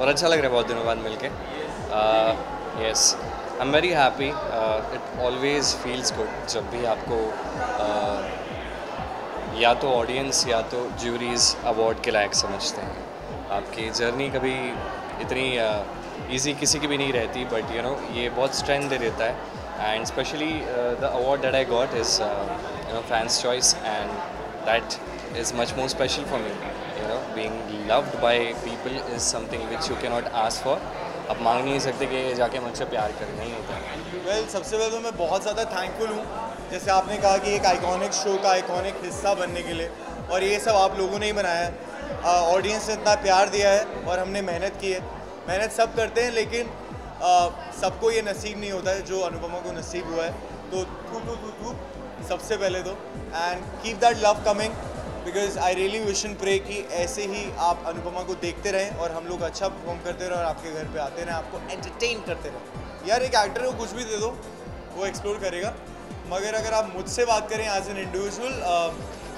और अच्छा लग रहा है बहुत दिनों बाद मिलके। Yes I am very happy it always feels good जब भी आपको uh, या तो ऑडियंस या तो ज्यूरीज अवार्ड के लायक समझते हैं। आपकी जर्नी कभी इतनी इजी किसी की भी नहीं रहती बट यू नो ये बहुत स्ट्रेंथ दे देता है। And specially the award that I got is you know fans choice and that is much more special for me. You know, being loved by people is something which you cannot ask for. अब मांग नहीं सकते कि जाके मुझसे प्यार कर नहीं होता। वेल well, सबसे पहले तो मैं बहुत ज़्यादा थैंकफुल हूँ। जैसे आपने कहा कि एक आइकॉनिक शो का आइकॉनिक हिस्सा बनने के लिए और ये सब आप लोगों ने ही बनाया है। ऑडियंस ने इतना प्यार दिया है और हमने मेहनत की है। मेहनत सब करते हैं लेकिन सबको ये नसीब नहीं होता है जो अनुपमा को नसीब हुआ है। तो थू थू थू थू सबसे पहले तो। And keep that love coming because I really wish and pray कि ऐसे ही आप अनुपमा को देखते रहें और हम लोग अच्छा परफॉर्म करते रहें और आपके घर पे आते रहें आपको एंटरटेन करते रहें। यार एक एक्टर को कुछ भी दे दो वो एक्सप्लोर करेगा। मगर अगर आप मुझसे बात करें एज एन इंडिविजुअल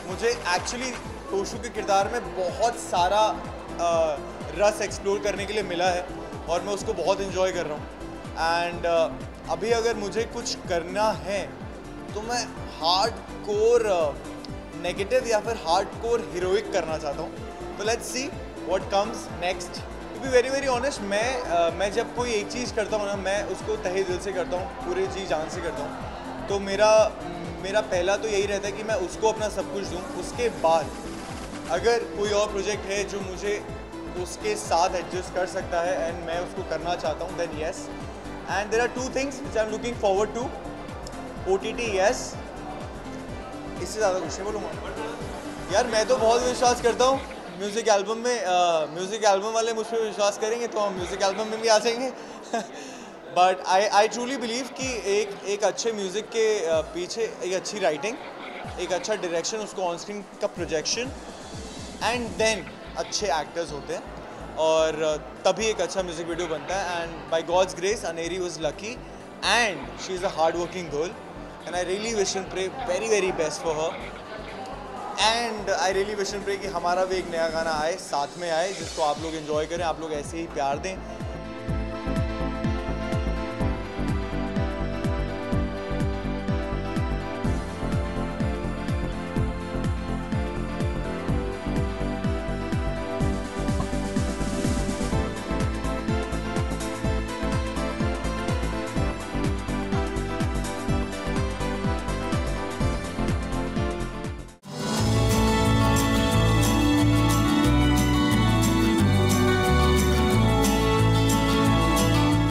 मुझे एक्चुअली टोशू के किरदार में बहुत सारा uh, रस एक्सप्लोर करने के लिए मिला है और मैं उसको बहुत इन्जॉय कर रहा हूँ। एंड अभी अगर मुझे कुछ करना है तो मैं हार्ड कोर नेगेटिव या फिर हार्ड कोर हीरोइक करना चाहता हूँ। तो let's see what comes next to be very very honest मैं मैं जब कोई एक चीज़ करता हूँ ना, मैं उसको तहे दिल से करता हूँ, पूरी जी जान से करता हूँ। तो मेरा मेरा पहला तो यही रहता है कि मैं उसको अपना सब कुछ दूँ। उसके बाद अगर कोई और प्रोजेक्ट है जो मुझे उसके साथ एडजस्ट कर सकता है एंड मैं उसको करना चाहता हूँ then yes and there are two things which I am looking forward to O T T yes इससे ज़्यादा कुछ नहीं बोलूँगा। यार, मैं तो बहुत विश्वास करता हूँ। म्यूज़िक एल्बम में म्यूज़िक एल्बम वाले मुझ पर विश्वास करेंगे तो हम म्यूज़िक एल्बम में भी आ जाएँगे। But I I truly believe कि एक एक अच्छे म्यूज़िक के पीछे एक अच्छी राइटिंग एक अच्छा डायरेक्शन उसको ऑन स्क्रीन का प्रोजेक्शन एंड देन अच्छे एक्टर्स होते हैं। और तभी एक अच्छा म्यूज़िक वीडियो बनता है। And by God's grace Aneri was lucky and she is a hard working girl and I really wish and pray very very best for her and I really wish and pray कि हमारा भी एक नया गाना आए, साथ में आए, जिसको आप लोग इन्जॉय करें, आप लोग ऐसे ही प्यार दें।